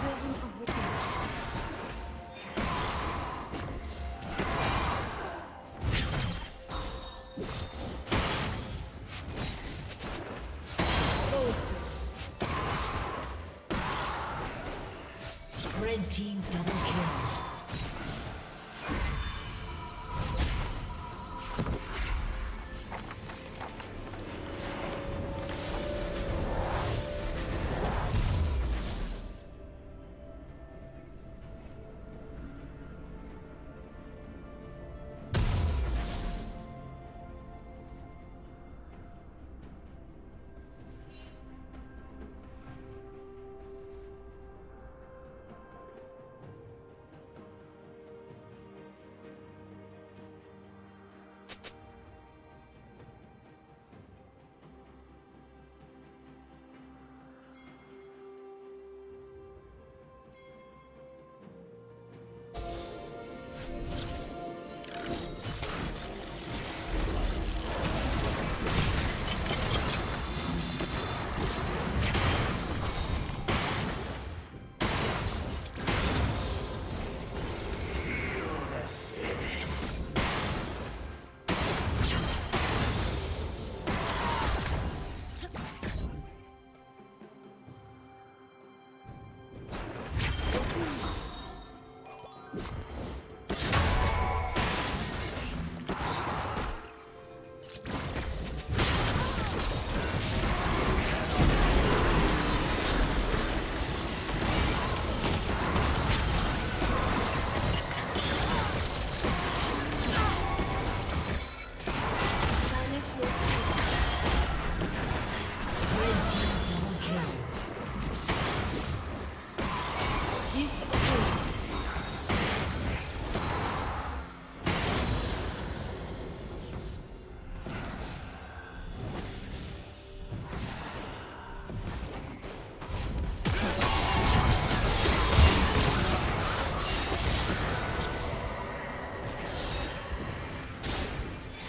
Driven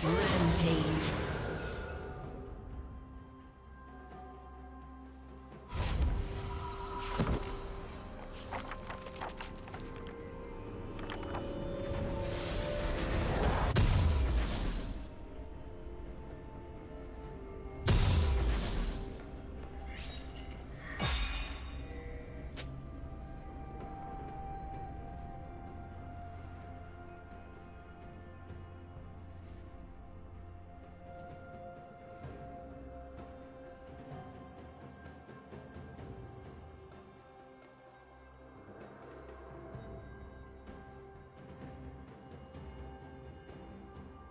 Rampage.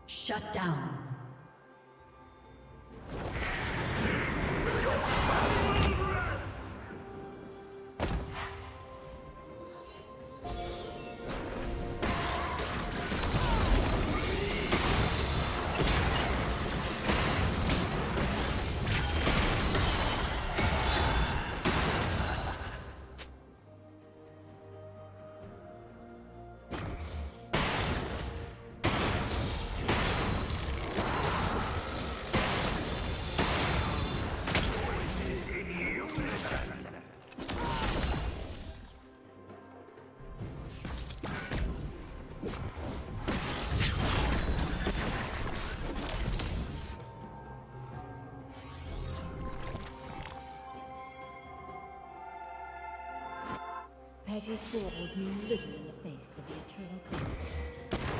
Shut down. Petty squabbles mean little in the face of the eternal.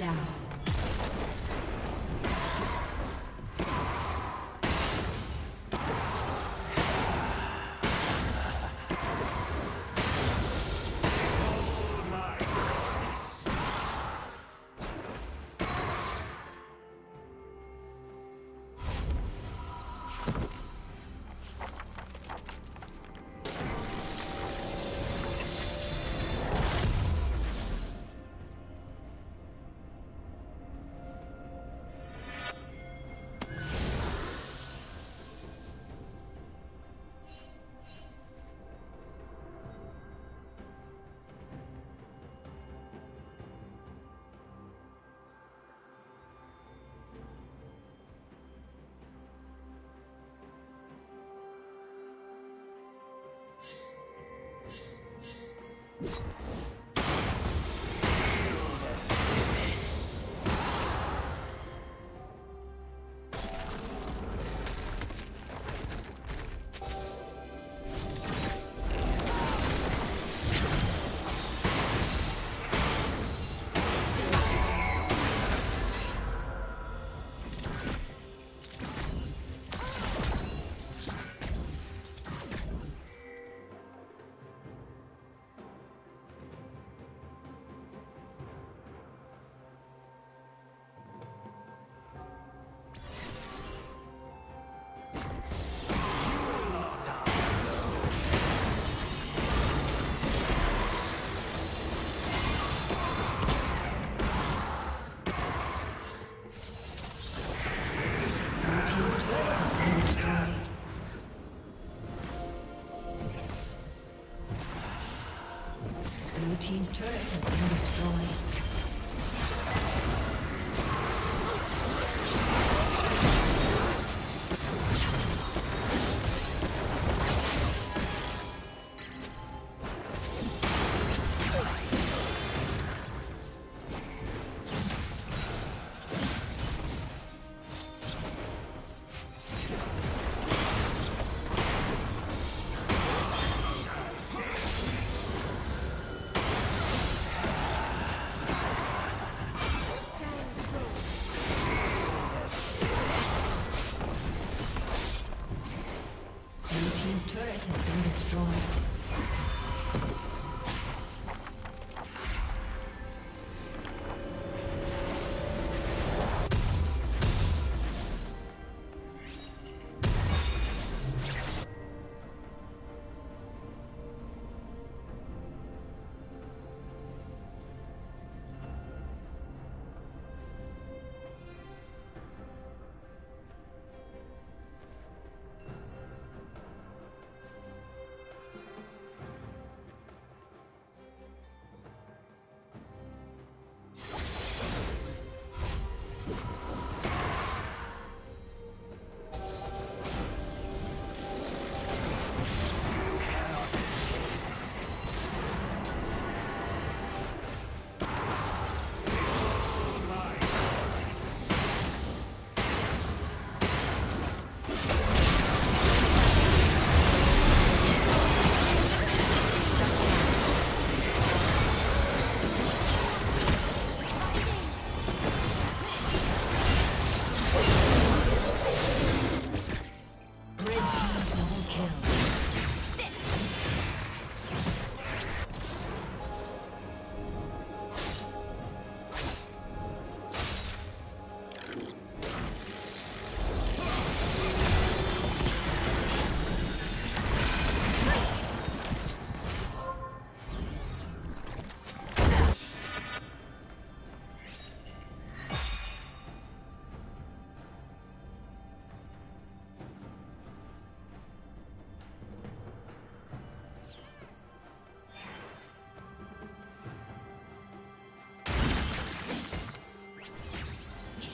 Down. Been destroyed.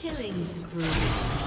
Killing spree.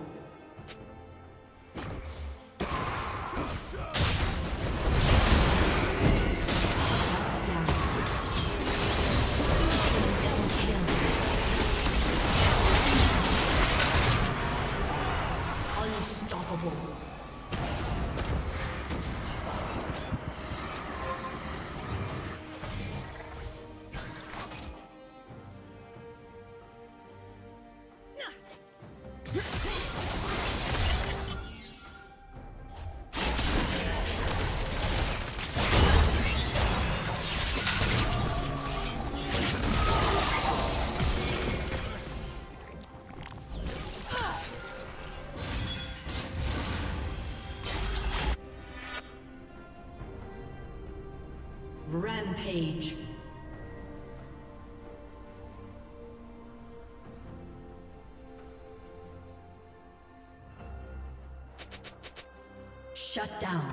Rampage. Shut down.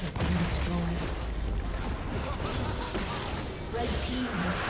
has been destroyed. Red team has